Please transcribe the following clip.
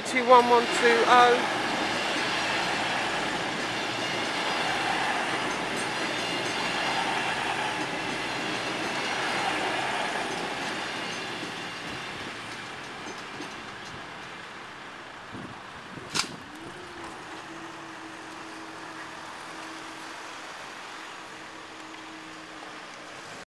2221120